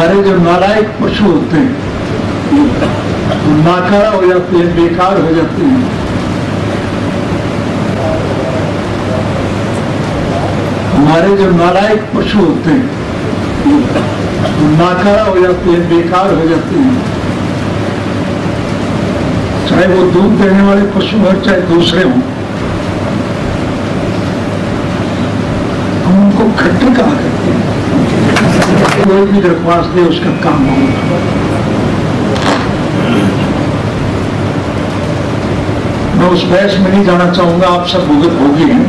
हमारे जो नालायक पशु होते हैं नाकारा हो जाते हैं, बेकार हो जाते हैं। हमारे जो नालायक पशु होते हैं नाकारा हो जाते हैं, बेकार हो जाते हैं। चाहे वो दूध देने वाले पशु हो, चाहे दूसरे हों, हम उनको खट्टर कहा कोई भी दरख्वास्त दे, उसका काम होगा। मैं उस बहस में नहीं जाना चाहूँगा, आप सब भुगत होगी हैं।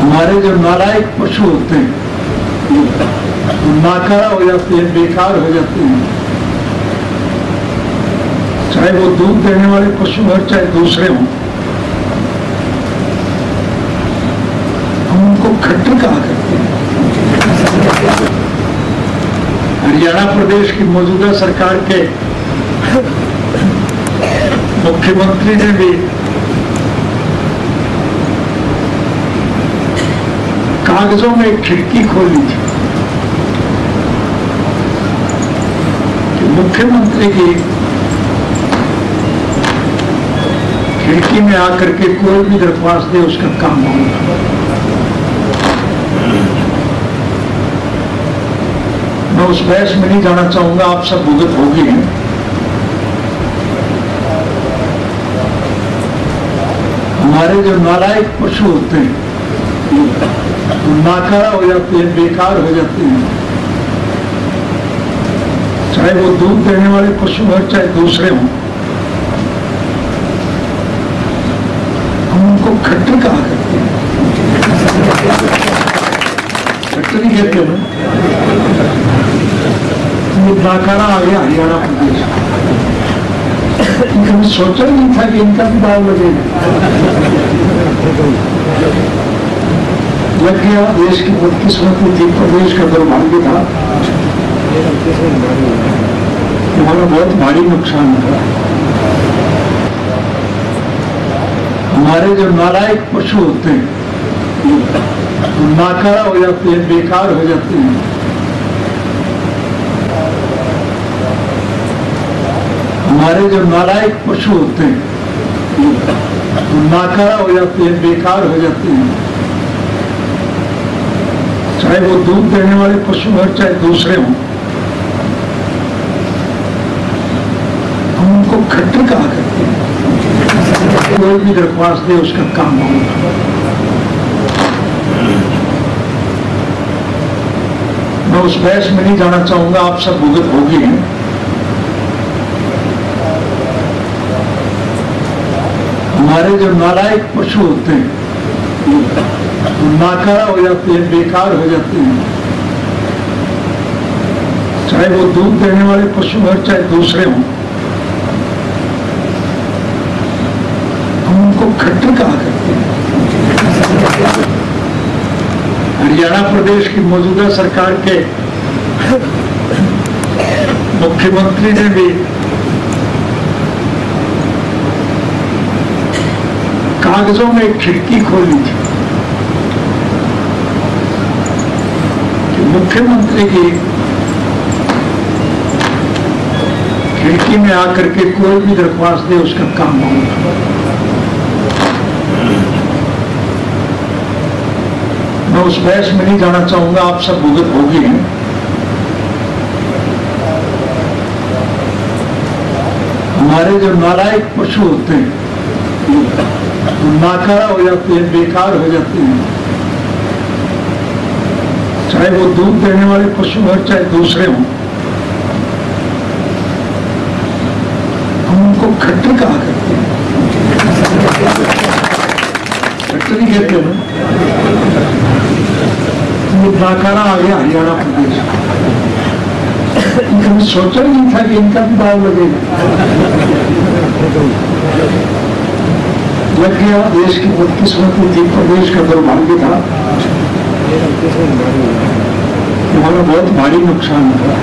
हमारे जो नालायक पशु होते हैं, वो नाकारा हो जाते हैं, बेकार हो जाते हैं। चाहे वो दूध देने वाले पशु हो, चाहे दूसरे हों खट्टर कहा करते हैं हरियाणा प्रदेश की मौजूदा सरकार के मुख्यमंत्री ने भी कागजों में एक खिड़की खोली थी मुख्यमंत्री की खिड़की में आकर के कोई भी दरख्वास्त दे, उसका काम होगा। उस बहस में नहीं जाना चाहूँगा, आप सब भुगत होगी हैं। हमारे जो नालायक पशु होते हैं, नाकारा हो जाते हैं, बेकार हो जाते हैं। चाहे वो दूध देने वाले पशु हो, चाहे दूसरे हों, हम उनको खट्टर कहा करते हैं। खट्टर ही कहते हैं ये नाकारा आ गया हरियाणा प्रदेश कभी सोचा नहीं था कि इनका भी दाव लगेगा लग गया देश की बदकिस्मती थी प्रदेश का दुर्भाग्य था हमारा बहुत भारी नुकसान हुआ हमारे जो नालायक पशु होते हैं नाकारा हो जाते हैं, बेकार हो जाते हैं। हमारे जो नालायक पशु होते हैं, वो नाकारा हो जाते हैं, बेकार हो जाते हैं। चाहे वो दूध देने वाले पशु हो, चाहे दूसरे हों, हम उनको खट्टर कहा करते हैं। कोई भी दरख्वास्त दे, उसका काम होगा मैं उस बहस में नहीं जाना चाहूँगा, आप सब भुगत होगी हमारे जो नालायक पशु होते हैं वो नाकारा हो जाते हैं, बेकार हो जाते हैं। चाहे वो दूध देने वाले पशु हो, चाहे दूसरे हों, हम उनको खट्टर कहा करते हैं। हरियाणा प्रदेश की मौजूदा सरकार के मुख्यमंत्री ने भी कागजों में खिड़की खोली थी कि मुख्यमंत्री की खिड़की में आकर के कोई भी दरख्वास्त दे, उसका काम होगा। मैं उस बहस में नहीं जाना चाहूँगा, आप सब भुगत होगी हैं। हमारे जो नालायक पशु होते हैं नाकारा हो जाते हैं, बेकार हो जाते हैं। चाहे वो दूध देने वाले पशु हो, चाहे दूसरे हों। हम उनको खट्टर कहा करते हैं। कहते हैं नाकारा आ गया, हरियाणा प्रदेश। कभी सोचा नहीं था कि इनका भी दाव लगेगा। लग गया देश की बदकिस्मती थी प्रदेश का दुर्भाग्य था। हमारा बहुत भारी नुकसान हुआ